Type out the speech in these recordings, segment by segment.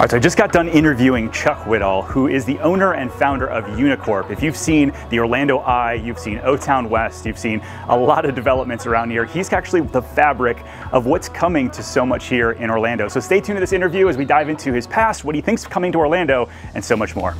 All right, so I just got done interviewing Chuck Whittall, who is the owner and founder of Unicorp. If you've seen the Orlando Eye, you've seen O Town West, you've seen a lot of developments around here. He's actually the fabric of what's coming to so much here in Orlando. So stay tuned to this interview as we dive into his past, what he thinks coming to Orlando, and so much more.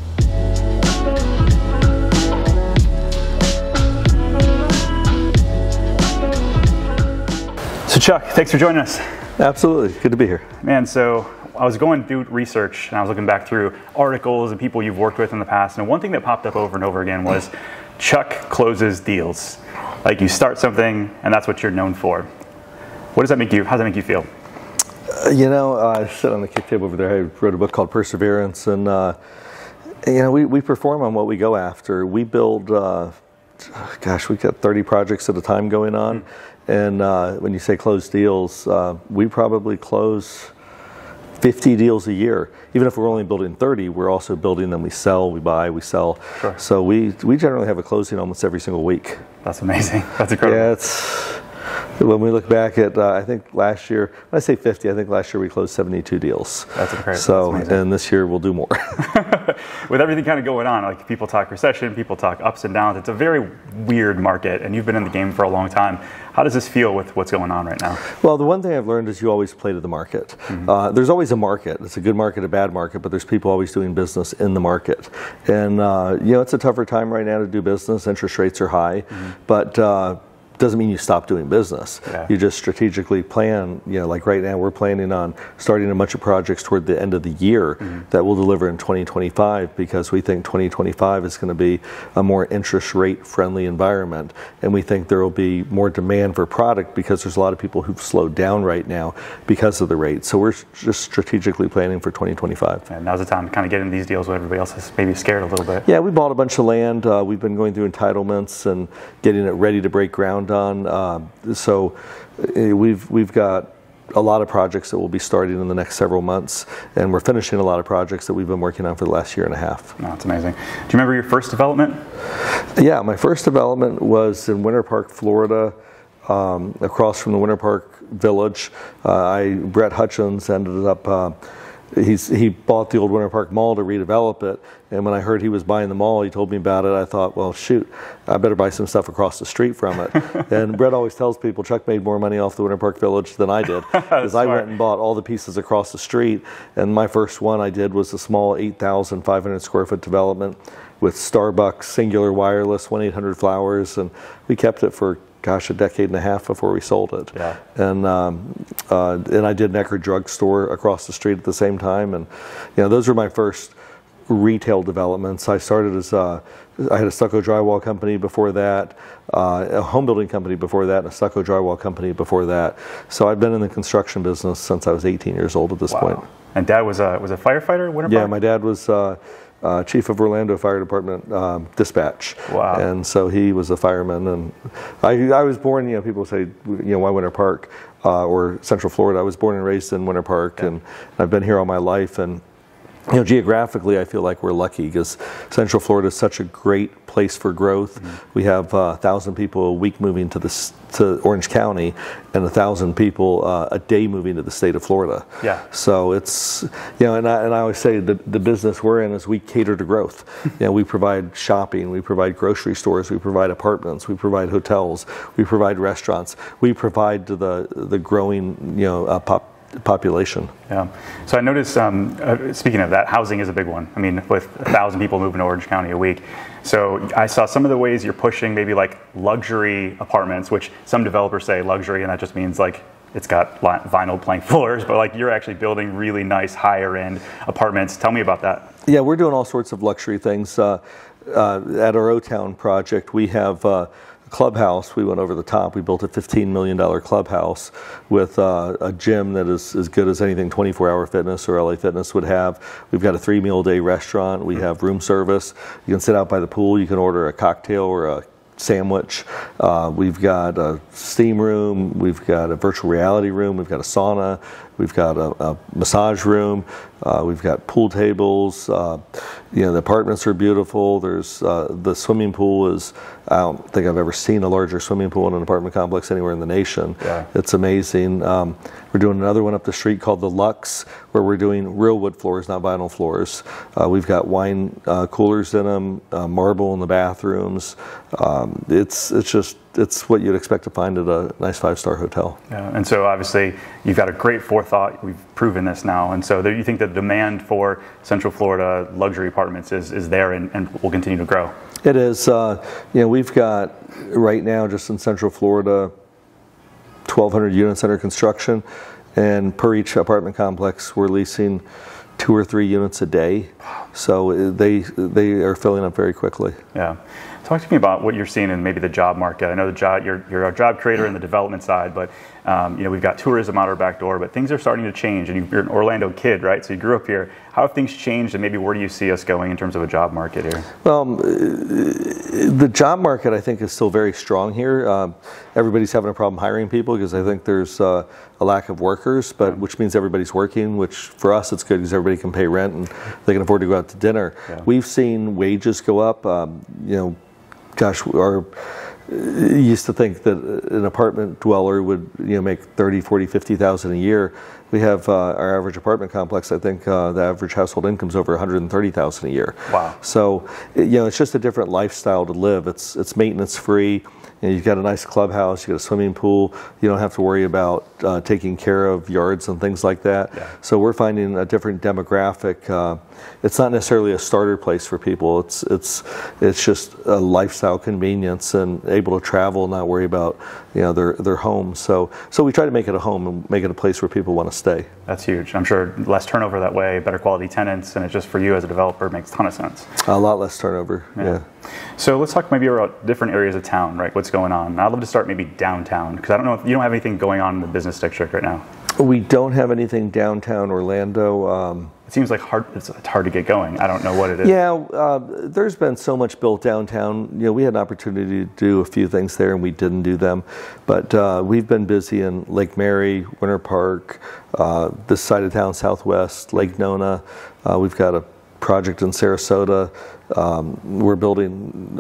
So Chuck, thanks for joining us. Absolutely, good to be here. Man, so I was going through research and I was looking back through articles and people you've worked with in the past, and one thing that popped up over and over again was Chuck closes deals. Like you start something, and that's what you're known for. What does that make you? How does that make you feel? Uh, you know, uh, I sit on the kick table over there. I wrote a book called Perseverance, and uh, you know, we, we perform on what we go after. We build. Uh, gosh, we've got 30 projects at a time going on, mm-hmm. and uh, when you say close deals, uh, we probably close 50 deals a year. Even if we're only building 30, we're also building them. We sell, we buy, we sell. Sure. So we we generally have a closing almost every single week. That's amazing. That's incredible. Yeah, it's when we look back at, uh, I think last year, when I say 50, I think last year we closed 72 deals. That's incredible. So, That's and this year we'll do more. With everything kind of going on, like people talk recession, people talk ups and downs. It's a very weird market, and you've been in the game for a long time. How does this feel with what's going on right now? Well, the one thing I've learned is you always play to the market. Mm-hmm. Uh, there's always a market. It's a good market, a bad market, but there's people always doing business in the market. And, uh, you know, it's a tougher time right now to do business. Interest rates are high, mm-hmm. but uh, doesn't mean you stop doing business. Yeah. You just strategically plan. You know, like right now, we're planning on starting a bunch of projects toward the end of the year mm-hmm. that will deliver in 2025 because we think 2025 is going to be a more interest rate friendly environment, and we think there will be more demand for product because there's a lot of people who've slowed down right now because of the rate. So we're just strategically planning for 2025. And now's the time to kind of get in these deals when everybody else is maybe scared a little bit. Yeah, we bought a bunch of land. Uh, we've been going through entitlements and getting it ready to break ground on. Uh, so uh, we've we've got a lot of projects that will be starting in the next several months, and we're finishing a lot of projects that we've been working on for the last year and a half. Oh, that's amazing. Do you remember your first development? Yeah, my first development was in Winter Park, Florida, um, across from the Winter Park Village. Uh, I Brett Hutchins ended up. Uh, he's, he bought the old Winter Park Mall to redevelop it. And when I heard he was buying the mall, he told me about it. I thought, well, shoot, I better buy some stuff across the street from it. and Brett always tells people Chuck made more money off the Winter Park Village than I did because I went and bought all the pieces across the street. And my first one I did was a small 8,500 square foot development with Starbucks, Cingular Wireless, 1 800 Flowers, and we kept it for gosh, a decade and a half before we sold it. Yeah. And um, uh, and I did an Eckerd drugstore across the street at the same time, and you know those were my first retail developments. I started as a, I had a stucco drywall company before that, uh, a home building company before that, and a stucco drywall company before that. So I've been in the construction business since I was 18 years old at this wow. point. And dad was a was a firefighter. Winter yeah, my dad was. Uh, uh, chief of Orlando Fire Department um, dispatch. Wow. And so he was a fireman. And I, I was born, you know, people say, you know, why Winter Park uh, or Central Florida? I was born and raised in Winter Park, yeah. and I've been here all my life. And you know, geographically, I feel like we're lucky because Central Florida is such a great place for growth. Mm-hmm. We have uh, a thousand people a week moving to this to Orange County, and a thousand people uh, a day moving to the state of Florida. Yeah. So it's you know, and I, and I always say the the business we're in is we cater to growth. you know, we provide shopping, we provide grocery stores, we provide apartments, we provide hotels, we provide restaurants, we provide to the the growing you know uh, pop population. Yeah. So I noticed, um, uh, speaking of that, housing is a big one. I mean, with a thousand people moving to Orange County a week. So I saw some of the ways you're pushing maybe like luxury apartments, which some developers say luxury, and that just means like it's got vinyl plank floors, but like you're actually building really nice higher end apartments. Tell me about that. Yeah, we're doing all sorts of luxury things. Uh, uh, at our O Town project, we have uh, clubhouse, we went over the top. We built a $15 million clubhouse with uh, a gym that is as good as anything 24 hour fitness or LA Fitness would have. We've got a three meal a day restaurant. We have room service. You can sit out by the pool. You can order a cocktail or a sandwich. Uh, we've got a steam room. We've got a virtual reality room. We've got a sauna. We've got a, a massage room. Uh, we've got pool tables. Uh, you know, the apartments are beautiful. There's uh, the swimming pool is. I don't think I've ever seen a larger swimming pool in an apartment complex anywhere in the nation. Yeah. It's amazing. Um, we're doing another one up the street called the Lux, where we're doing real wood floors, not vinyl floors. Uh, we've got wine uh, coolers in them, uh, marble in the bathrooms. Um, it's it's just it's what you'd expect to find at a nice five star hotel. Yeah, and so obviously you've got a great forethought. We've proven this now, and so there, you think the demand for Central Florida luxury apartments is, is there and, and will continue to grow. It is. Uh, you know, we've got right now just in Central Florida, 1,200 units under construction, and per each apartment complex, we're leasing two or three units a day. So uh, they they are filling up very quickly. Yeah. Talk to me about what you're seeing in maybe the job market. I know the job, you're, you're a job creator in the development side, but um, you know we've got tourism out our back door. But things are starting to change, and you're an Orlando kid, right? So you grew up here. How have things changed, and maybe where do you see us going in terms of a job market here? Well, um, the job market I think is still very strong here. Um, everybody's having a problem hiring people because I think there's uh, a lack of workers, but which means everybody's working. Which for us it's good because everybody can pay rent and they can afford to go out to dinner. Yeah. We've seen wages go up. Um, you know gosh, our used to think that an apartment dweller would you know make 30 40 50,000 a year we have uh, our average apartment complex i think uh, the average household income is over 130,000 a year Wow. so you know it's just a different lifestyle to live it's it's maintenance free you know, you've got a nice clubhouse, you've got a swimming pool. You don't have to worry about uh, taking care of yards and things like that. Yeah. So we're finding a different demographic. It's not necessarily a starter place for people. It's it's it's just a lifestyle convenience and able to travel, and not worry about you know their their home. So so we try to make it a home and make it a place where people want to stay. That's huge. I'm sure less turnover that way, better quality tenants, and it just for you as a developer makes a ton of sense. A lot less turnover. yeah. So let's talk maybe about different areas of town, right? What's going on? I'd love to start maybe downtown because I don't know if you don't have anything going on in the business district right now. We don't have anything downtown Orlando. Um, It seems like hard. It's, hard to get going. I don't know what it is. Yeah, uh, there's been so much built downtown. You know, we had an opportunity to do a few things there, and we didn't do them. But uh, we've been busy in Lake Mary, Winter Park, uh, this side of town, Southwest, Lake Nona. Uh, we've got a project in Sarasota. Um, we're building.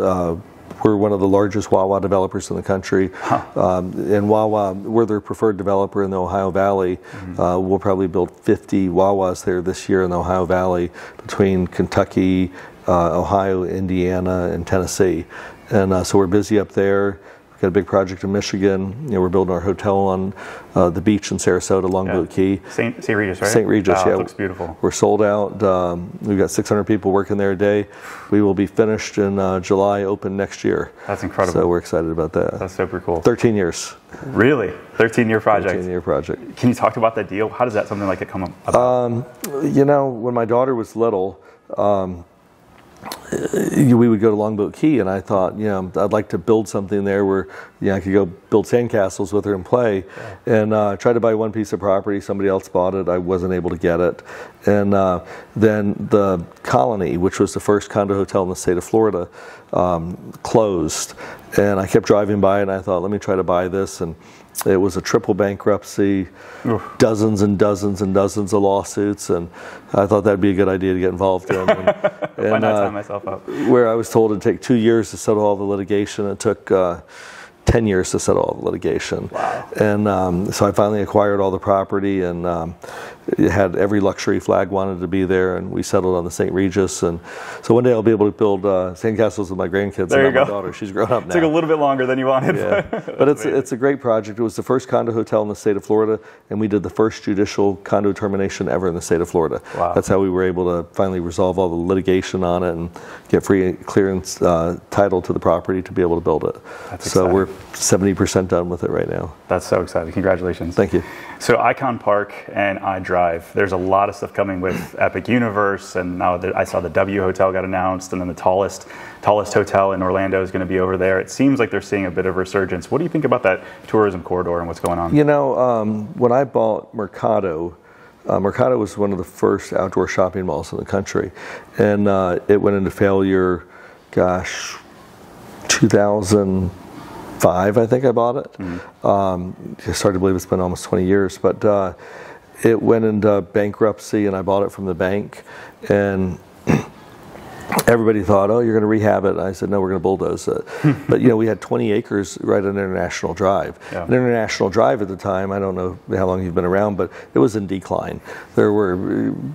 We're one of the largest Wawa developers in the country, um, and Wawa, we're their preferred developer in the Ohio Valley. Uh, we'll probably build 50 Wawas there this year in the Ohio Valley between Kentucky, uh, Ohio, Indiana, and Tennessee. And uh, so we're busy up there. We've got a big project in Michigan. You know, we're building our hotel on uh, the beach in Sarasota, Longboat Key. St. Regis, right? St. Regis, Wow, yeah. It looks beautiful. We're sold out. Um, we've got 600 people working there a day. We will be finished in uh, July, open next year. That's incredible. So we're excited about that. That's super cool. 13 years. Really? 13 year project. 13 year project. Can you talk about that deal? How does that something like it come about? You know, when my daughter was little, um, we would go to Longboat Key, and I thought, you know, I'd like to build something there where, you know, I could go build sandcastles with her and play. And uh, tried to buy one piece of property. Somebody else bought it. I wasn't able to get it. And uh, then the Colony, which was the first condo hotel in the state of Florida, um, closed. And I kept driving by, and I thought, let me try to buy this. And it was a triple bankruptcy, dozens and dozens and dozens of lawsuits, and I thought that'd be a good idea to get involved in. And, Why and, not uh, sign myself up? where I was told it'd take two years to settle all the litigation. It took uh, 10 years to settle all the litigation. Wow. And um, so I finally acquired all the property and um, it had every luxury flag wanted to be there, and we settled on the St. Regis. And so one day I'll be able to build uh, sandcastles with my grandkids There and my daughter. She's grown up now. Took a little bit longer than you wanted. Yeah, but it's it's a great project. It was the first condo hotel in the state of Florida, and we did the first judicial condo termination ever in the state of Florida. Wow. That's how we were able to finally resolve all the litigation on it and get free clearance uh, title to the property to be able to build it. That's so exciting. we're seventy percent done with it right now. That's so exciting. Congratulations. Thank you. So Icon Park and iDrive, there's a lot of stuff coming with Epic Universe, and now I saw the W Hotel got announced, and then the tallest tallest hotel in Orlando is going to be over there. It seems like they're seeing a bit of resurgence. What do you think about that tourism corridor and what's going on? You know, um, when I bought Mercado, uh, Mercado was one of the first outdoor shopping malls in the country, and uh, it went into failure. Gosh, 2005, I think I bought it. Um, it's hard to believe it's been almost 20 years, but. Uh, it went into bankruptcy, and I bought it from the bank, and everybody thought, oh, you're going to rehab it. And I said, no, we're going to bulldoze it. but you know, we had 20 acres right on International Drive. Yeah. And International Drive at the time, I don't know how long you've been around, but it was in decline. There were,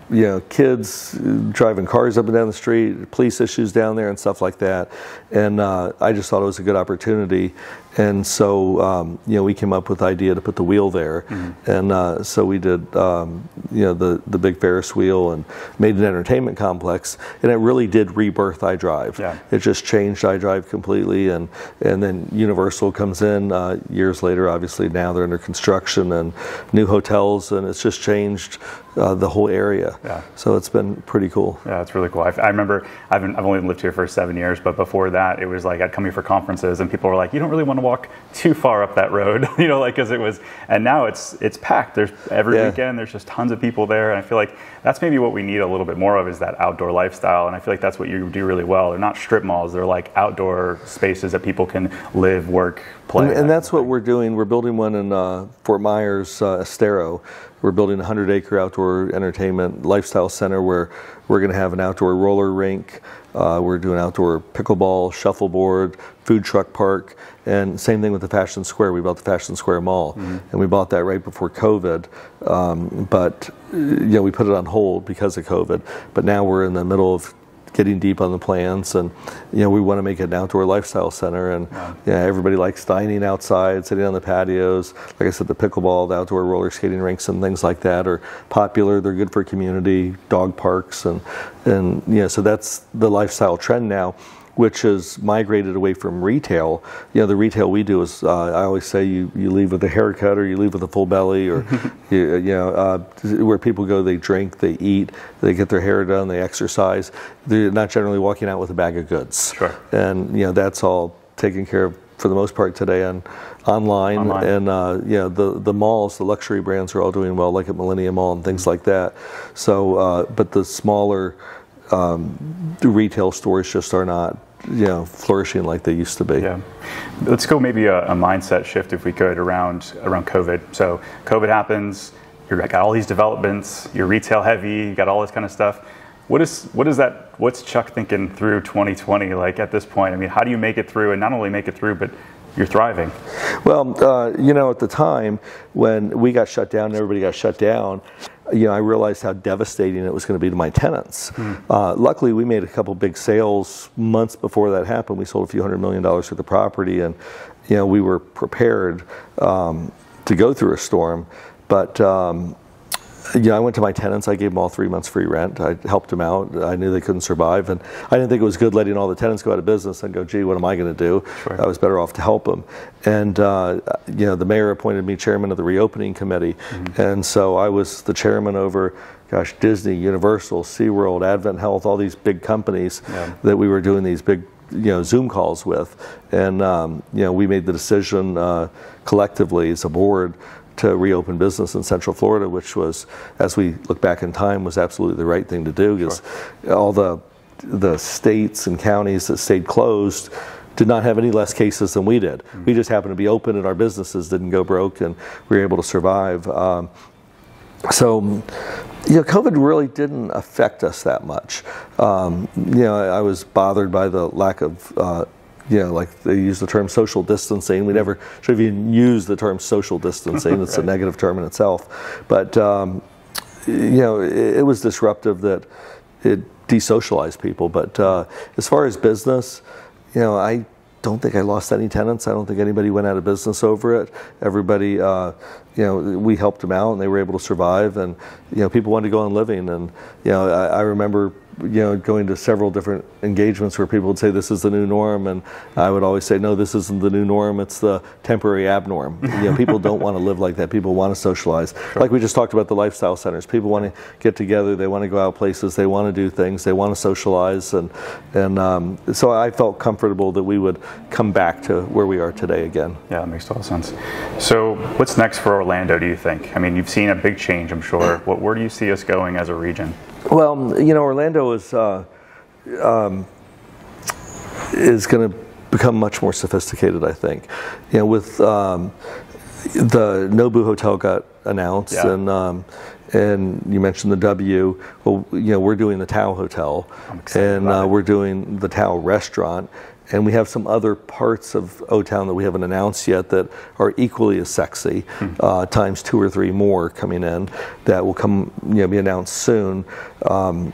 you know, kids driving cars up and down the street, police issues down there, and stuff like that. And uh, I just thought it was a good opportunity. And so, um, you know, we came up with the idea to put the wheel there, Mm-hmm. and uh, so we did, um, you know, the the big Ferris wheel and made an entertainment complex, and it really did rebirth iDrive. Yeah. It just changed iDrive completely, and and then Universal comes in uh, years later. Obviously, now they're under construction and new hotels, and it's just changed uh, the whole area. Yeah. So it's been pretty cool. Yeah, it's really cool. I, I remember I've, been, I've only lived here for seven years, but before that, it was like I'd come here for conferences, and people were like, "You don't really want to walk too far up that road," you know, like because it was. And now it's it's packed. There's every Yeah. weekend. There's just tons of people there, and I feel like that's maybe what we need a little bit more of is that outdoor lifestyle. And I feel like that's what you do really well. They're not strip malls. They're like outdoor spaces that people can live, work, play. And, and that's what we're doing. We're building one in uh, Fort Myers, uh, Estero. We're building a 100 acre outdoor entertainment lifestyle center where we're going to have an outdoor roller rink. Uh, we're doing outdoor pickleball, shuffleboard, food truck park, and same thing with the Fashion Square. We bought the Fashion Square Mall, and we bought that right before COVID. Um, but uh, you know, we put it on hold because of COVID. But now we're in the middle of getting deep on the plans and you know we want to make it an outdoor lifestyle center and yeah. everybody likes dining outside sitting on the patios. Like i said the pickleball the outdoor roller skating rinks and things like that are popular. They're good for community dog parks and and you know so that's the lifestyle trend now which has migrated away from retail. You know, the retail we do is, uh, I always say, you, you leave with a haircut or you leave with a full belly, or you, you know, uh, where people go, they drink, they eat, they get their hair done, they exercise. They're not generally walking out with a bag of goods. Sure. And you know, that's all taken care of for the most part today on online, Online. and uh, you know the the malls, the luxury brands are all doing well, like at Millenia Mall and things like that. So, uh, but the smaller um, the retail stores just are not you know flourishing like they used to be. Yeah. Let's go maybe a, a mindset shift if we could around around COVID. So COVID happens, you've got all these developments, you're retail heavy, you got all this kind of stuff. What is what is that what's Chuck thinking through 2020 like at this point? I mean, how do you make it through and not only make it through but you're thriving. Well, uh, you know, at the time when we got shut down and everybody got shut down, you know, I realized how devastating it was going to be to my tenants. Uh, luckily, we made a couple big sales months before that happened. We sold a few hundred million dollars worth of property, and you know, we were prepared um, to go through a storm. But um, you know, I went to my tenants. I gave them all three months free rent. I helped them out. I knew they couldn't survive, and I didn't think it was good letting all the tenants go out of business and go, "Gee, what am I going to do?" Sure. I was better off to help them. And uh, you know, the mayor appointed me chairman of the reopening committee, and so I was the chairman over, gosh, Disney, Universal, SeaWorld, Advent Health, all these big companies Yeah. that we were doing these big you know Zoom calls with, and um, you know we made the decision uh, collectively as a board to reopen business in Central Florida, which was, as we look back in time, was absolutely the right thing to do because all the the states and counties that stayed closed did not have any less cases than we did. We just happened to be open and our businesses didn't go broke and we were able to survive. Um, so, you know, COVID really didn't affect us that much. Um, you know, I, I was bothered by the lack of, uh, you know, like they use the term social distancing. We never should have even used the term social distancing. It's a negative term in itself. But, um, you know, it, it was disruptive that it desocialized people. But uh, as far as business, you know, I don't think I lost any tenants. I don't think anybody went out of business over it. Everybody, uh, you know, we helped them out and they were able to survive. And, you know, people wanted to go on living. And, you know, I, I remember, you know, going to several different engagements where people would say this is the new norm. And I would always say, no, this isn't the new norm. It's the temporary abnorm. You know, people don't want to live like that. People want to socialize. Like we just talked about the lifestyle centers. People want to get together. They want to go out places. They want to do things. They want to socialize. And, and um, so I felt comfortable that we would come back to where we are today again. Yeah, that makes total sense. So, what's next for Orlando? Do you think? I mean, you've seen a big change, I'm sure. What, where do you see us going as a region? Well, you know, Orlando is uh, um, is going to become much more sophisticated. I think, you know, with um, the Nobu Hotel got announced, Yeah. and um, and you mentioned the W. Well, you know, we're doing the Tao Hotel, and uh, we're doing the Tao Restaurant, and we have some other parts of O Town that we haven't announced yet that are equally as sexy, Hmm. uh, times two or three more coming in that will come, you know, be announced soon. Um,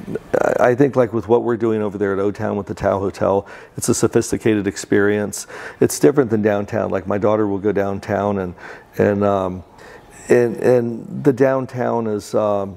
I think like with what we're doing over there at O Town with the Tao Hotel, it's a sophisticated experience. It's different than downtown. Like my daughter will go downtown and and um, and and the downtown is. Um,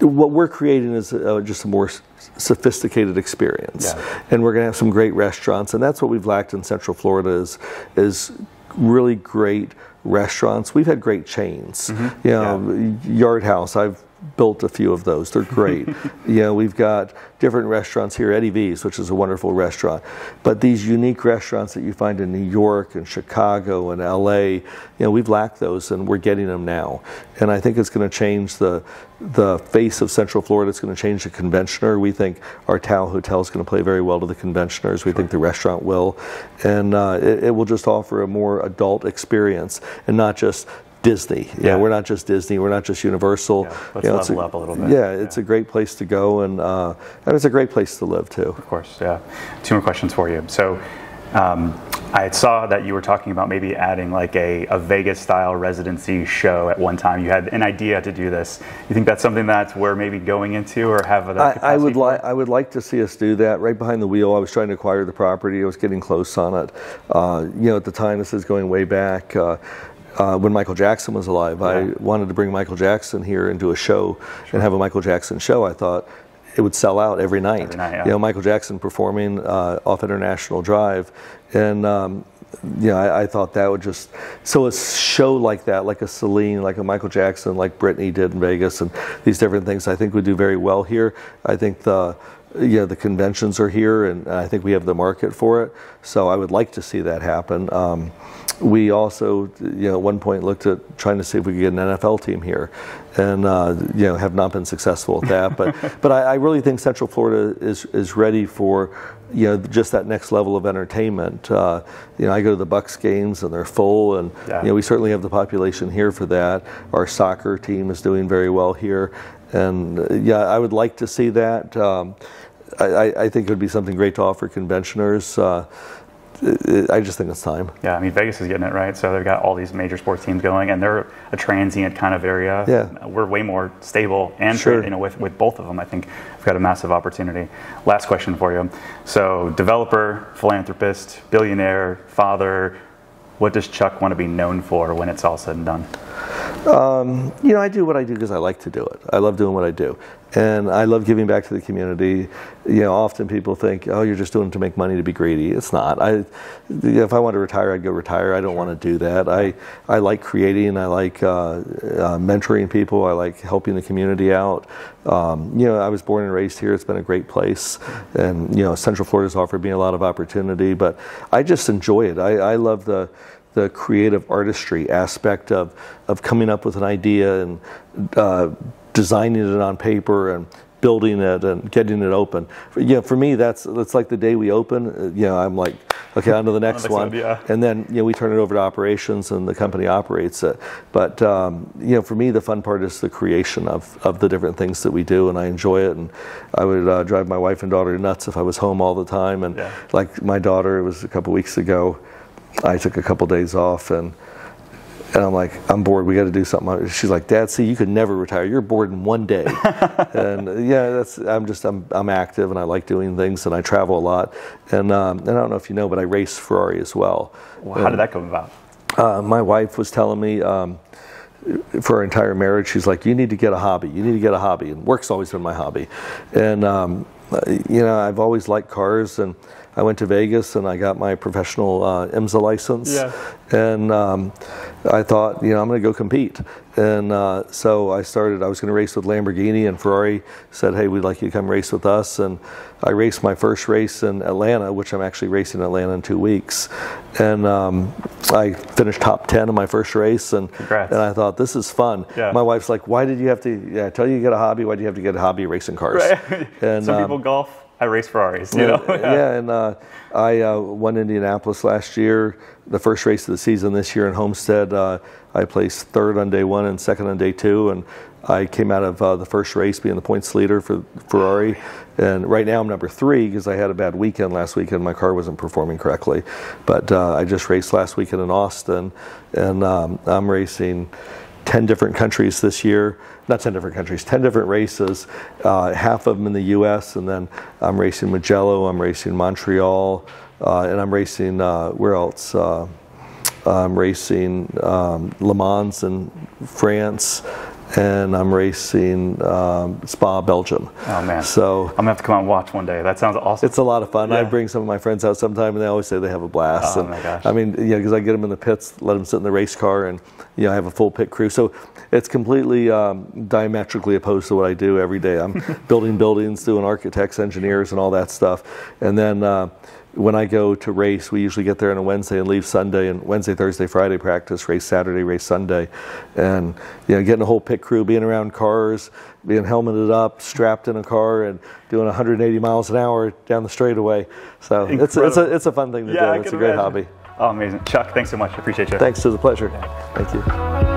what we're creating is uh, just a more sophisticated experience, Yeah. and we're going to have some great restaurants, and that's what we've lacked in Central Florida is is really great restaurants. We've had great chains, mm-hmm. you know, Yard House. I've built a few of those. They're great. you know, we've got different restaurants here, Eddie V's, which is a wonderful restaurant. But these unique restaurants that you find in New York and Chicago and LA, you know, we've lacked those and we're getting them now. And I think it's going to change the the face of Central Florida. It's going to change the conventioner. We think our Tao Hotel is going to play very well to the conventioners. We think the restaurant will. And uh, it, it will just offer a more adult experience and not just Disney. Know, Yeah. we're not just Disney. We're not just Universal. Yeah, let's You know, it's level up a little bit. Yeah, it's a great place to go, and uh, and it's a great place to live too. Of course, yeah. Two more questions for you. So, um, I saw that you were talking about maybe adding like a, a Vegas style residency show at one time. You had an idea to do this. You think that's something that we're maybe going into or have that I, I would like I would like to see us do that right behind the wheel. I was trying to acquire the property. I was getting close on it. Uh, you know, at the time, this is going way back. Uh, uh, when Michael Jackson was alive, I wanted to bring Michael Jackson here and do a show and have a Michael Jackson show. I thought it would sell out every night. Every night, yeah. You know, Michael Jackson performing uh, off International Drive, and um, you know, I, I thought that would just so a show like that, like a Celine, like a Michael Jackson, like Britney did in Vegas, and these different things, I think would do very well here. I think the know, the conventions are here, and I think we have the market for it. So I would like to see that happen. Um, we also, you know, at one point looked at trying to see if we could get an NFL team here, and uh, you know, have not been successful at that. But but I, I really think Central Florida is is ready for you know just that next level of entertainment. Uh, you know, I go to the Bucs games and they're full, and Yeah. you know, we certainly have the population here for that. Our soccer team is doing very well here, and uh, yeah, I would like to see that. Um, I, I I think it would be something great to offer conventioners. Uh, I- just think it's time. Yeah, I mean Vegas is getting it right. So they've got all these major sports teams going, and they're a transient kind of area. Yeah. we're way more stable and Sure. you know with with both of them. I think we've got a massive opportunity. Last question for you. So developer, philanthropist, billionaire, father. What does Chuck want to be known for when it's all said and done? Um, you know, I do what I do because I like to do it. I love doing what I do. And I love giving back to the community. You know, often people think, oh, you're just doing it to make money to be greedy. It's not. I, if I want to retire, I'd go retire. I don't want to do that. I, I like creating. I like uh, uh, mentoring people. I like helping the community out. Um, you know, I was born and raised here. It's been a great place. And, you know, Central Florida's offered me a lot of opportunity. But I just enjoy it. I, I love the the creative artistry aspect of, of coming up with an idea and uh, designing it on paper and building it and getting it open. For, you know, for me, that's that's like the day we open. uh, You know, I'm like, okay, on to the next one, one, yeah. and then you know we turn it over to operations and the company operates it. But um, you know, for me, the fun part is the creation of, of the different things that we do, and I enjoy it. And I would uh, drive my wife and daughter nuts if I was home all the time. And Yeah. like my daughter, it was a couple weeks ago. I took a couple days off and and I'm like, I'm bored. We got to do something. She's like, Dad, see, you could never retire. You're bored in one day. and yeah, that's. I'm just. I'm. I'm active and I like doing things and I travel a lot. And um, and I don't know if you know, but I race Ferrari as well. Well, how did that come about? Uh, my wife was telling me. Um, for our entire marriage, she's like, "You need to get a hobby. You need to get a hobby." And work's always been my hobby, and um, you know, I've always liked cars. And I went to Vegas and I got my professional uh, IMSA license, Yeah. and um, I thought, you know, I'm going to go compete. And uh, so I started. I was going to race with Lamborghini, and Ferrari said, "Hey, we'd like you to come race with us." And I raced my first race in Atlanta, which I'm actually racing in Atlanta in two weeks, and um, I finished top ten in my first race. And Congrats. and I thought this is fun. Yeah. My wife's like, "Why did you have to? Yeah, I tell you, you get a hobby. Why do you have to get a hobby racing cars?" And Some um, people golf. I race Ferraris. You know. yeah, and uh, I uh, won Indianapolis last year, the first race of the season this year in Homestead. Uh, I placed third on day one and second on day two, and I came out of uh, the first race being the points leader for Ferrari, and right now I'm number three because I had a bad weekend last weekend. My car wasn't performing correctly, but uh, I just raced last weekend in Austin, and um, I'm racing. 10 different countries this year. Not 10 different countries, 10 different races, uh, half of them in the US, and then I'm racing Mugello, I'm racing Montreal, uh, and I'm racing, uh, where else? Uh, I'm racing um, Le Mans in France, and I'm racing um, Spa, Belgium. Oh man! So I'm gonna have to come out and watch one day. That sounds awesome. It's a lot of fun. Yeah. I bring some of my friends out sometime, and they always say they have a blast. Oh, and, my gosh. I mean, yeah, because I get them in the pits, let them sit in the race car, and you know, I have a full pit crew. So it's completely um, diametrically opposed to what I do every day. I'm building buildings, doing architects, engineers, and all that stuff, and then. Uh, when I go to race, we usually get there on a Wednesday and leave Sunday, and Wednesday, Thursday, Friday practice, race Saturday, race Sunday, and you know, getting a whole pit crew, being around cars, being helmeted up, strapped in a car, and doing 180 miles an hour down the straightaway. So it's it's a, it's a fun thing to Yeah, I do. It's a great imagine. hobby. Oh, amazing. Chuck, thanks so much. I appreciate you. Thanks, it was a pleasure. Thank you.